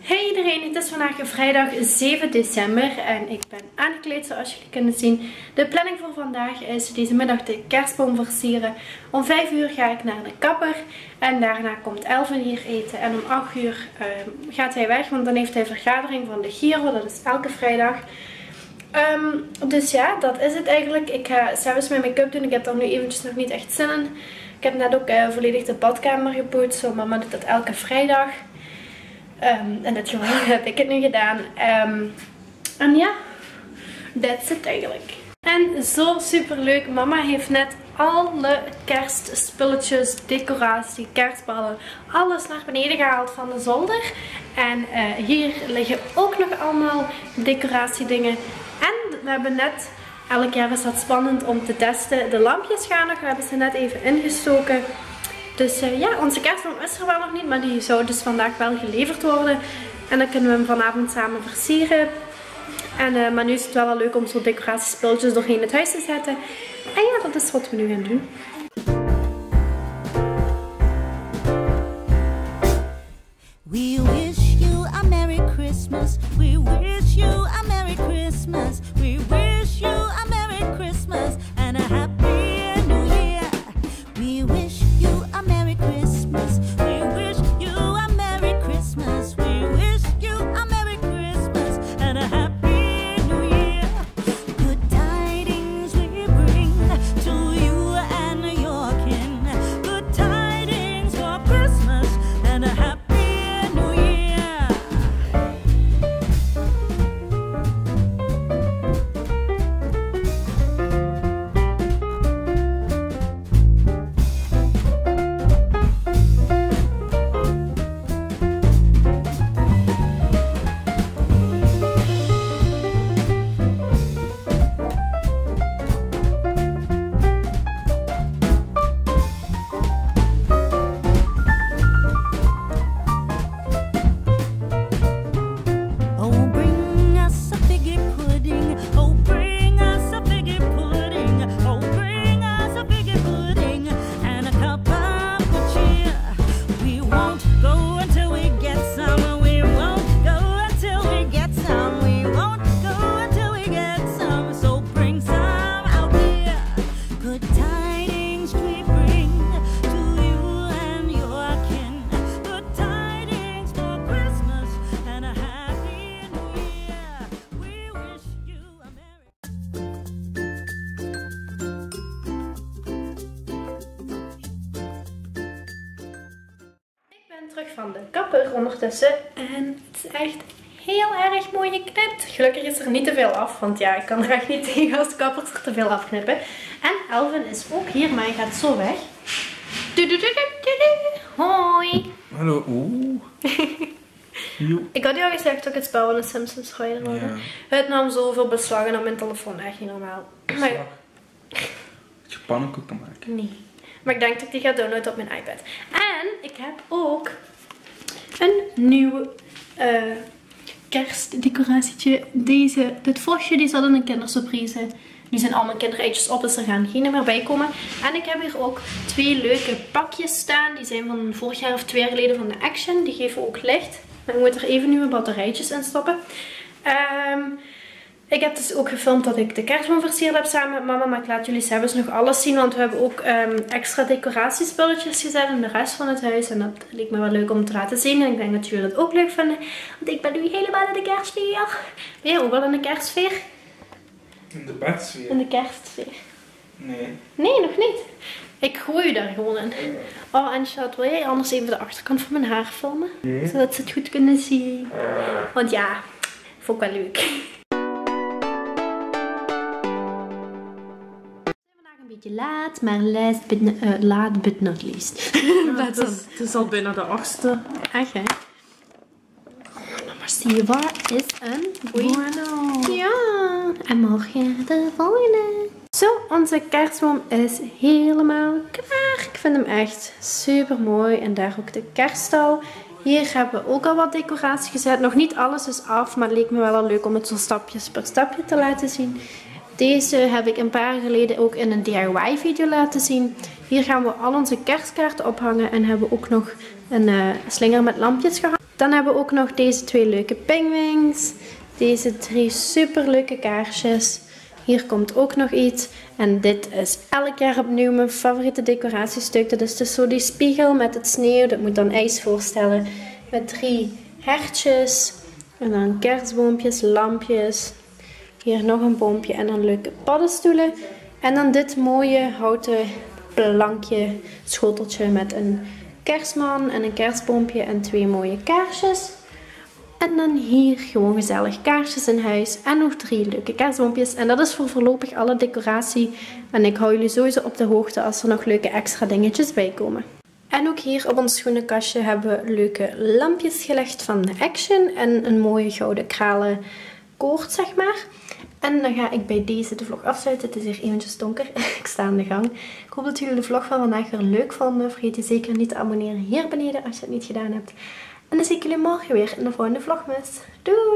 Hey iedereen, het is vandaag vrijdag 7 december en ik ben aangekleed zoals jullie kunnen zien. De planning voor vandaag is deze middag de kerstboom versieren. Om 5 uur ga ik naar de kapper en daarna komt Elvin hier eten. En om 8 uur ehm, gaat hij weg, want dan heeft hij vergadering van de Giro, dat is elke vrijdag. Ehm, dus ja, dat is het eigenlijk. Ik ga zelfs mijn make-up doen, ik heb er nu eventjes nog niet echt zin in. Ik heb net ook uh, volledig de badkamer gepoetst, zo mama doet dat elke vrijdag. Um, en dit geval heb ik het nu gedaan. Um, en ja, that's it eigenlijk. En zo super leuk. Mama heeft net alle kerstspulletjes, decoratie, kerstballen, alles naar beneden gehaald van de zolder. En uh, hier liggen ook nog allemaal decoratiedingen. En we hebben net, elk jaar is dat spannend om te testen, de lampjes gaan nog. We hebben ze net even ingestoken. Dus uh, ja, onze kerstboom is er wel nog niet, maar die zou dus vandaag wel geleverd worden. En dan kunnen we hem vanavond samen versieren. En, uh, maar nu is het wel wel leuk om zo decoratiespulletjes doorheen het huis te zetten. En ja, dat is wat we nu gaan doen. Terug van de kapper ondertussen. En het is echt heel erg mooi geknipt. Gelukkig is er niet te veel af, want ja, ik kan er echt niet tegen als kappers er te veel afknippen. En Elvin is ook hier, maar hij gaat zo weg. Hoi. Hallo. Oeh. ik had jou gezegd dat ik het spel van de Simpsons ga worden. Ja. Het nam zoveel beslagen op mijn telefoon, echt niet normaal. Maar... Je pannenkoeken maken? Nee. Maar ik denk dat ik die ga downloaden op mijn iPad. En ik heb ook een nieuw uh, kerstdecoratietje. Deze, dit vosje die zat in een kindersurprise. Nu zijn al mijn kindereitjes op, dus er gaan geen meer bij komen. En ik heb hier ook twee leuke pakjes staan. Die zijn van vorig jaar of twee jaar geleden van de Action. Die geven ook licht. Maar ik moet er even nieuwe batterijtjes in stoppen. Um, ik heb dus ook gefilmd dat ik de kerstboom versierd heb samen met mama. Maar ik laat jullie zelfs nog alles zien. Want we hebben ook um, extra decoratiespulletjes gezet in de rest van het huis. En dat leek me wel leuk om te laten zien. En ik denk dat jullie dat ook leuk vinden. Want ik ben nu helemaal in de kerstsfeer. Ben je ook wel in de kerstsfeer? In de bedsfeer? In de kerstsfeer. Nee. Nee, nog niet. Ik gooi daar gewoon in. Oh, en Chat, wil jij anders even de achterkant van mijn haar filmen? Nee. Zodat ze het goed kunnen zien. Want ja, vond ik wel leuk. Beetje laat, maar last but, uh, laat but not least. Ja, het, is, het, is, al bijna de achtste. Echt hè? Maar zie je, waar is een bueno. Ja, en morgen de volgende. Zo, onze kerstboom is helemaal klaar. Ik vind hem echt super mooi. En daar ook de kerststal. Hier hebben we ook al wat decoratie gezet. Nog niet alles is af, maar het leek me wel leuk om het zo stapjes per stapje te laten zien. Deze heb ik een paar jaar geleden ook in een DIY video laten zien. Hier gaan we al onze kerstkaarten ophangen en hebben ook nog een uh, slinger met lampjes gehad. Dan hebben we ook nog deze twee leuke penguins. Deze drie super leuke kaarsjes. Hier komt ook nog iets. En dit is elk jaar opnieuw mijn favoriete decoratiestuk. Dat is dus zo die spiegel met het sneeuw. Dat moet dan ijs voorstellen. Met drie hertjes. En dan kerstboompjes, lampjes. Hier nog een boompje en dan leuke paddenstoelen. En dan dit mooie houten plankje schoteltje met een kerstman en een kerstboompje en twee mooie kaarsjes. En dan hier gewoon gezellig kaarsjes in huis en nog drie leuke kerstboompjes. En dat is voor voorlopig alle decoratie. En ik hou jullie sowieso op de hoogte als er nog leuke extra dingetjes bij komen. En ook hier op ons schoenenkastje hebben we leuke lampjes gelegd van Action. En een mooie gouden kralen koord, zeg maar. En dan ga ik bij deze de vlog afsluiten. Het is hier eventjes donker. ik sta aan de gang. Ik hoop dat jullie de vlog van vandaag weer leuk vonden. Vergeet je zeker niet te abonneren hier beneden als je het niet gedaan hebt. En dan zie ik jullie morgen weer in de volgende vlogmas. Doei!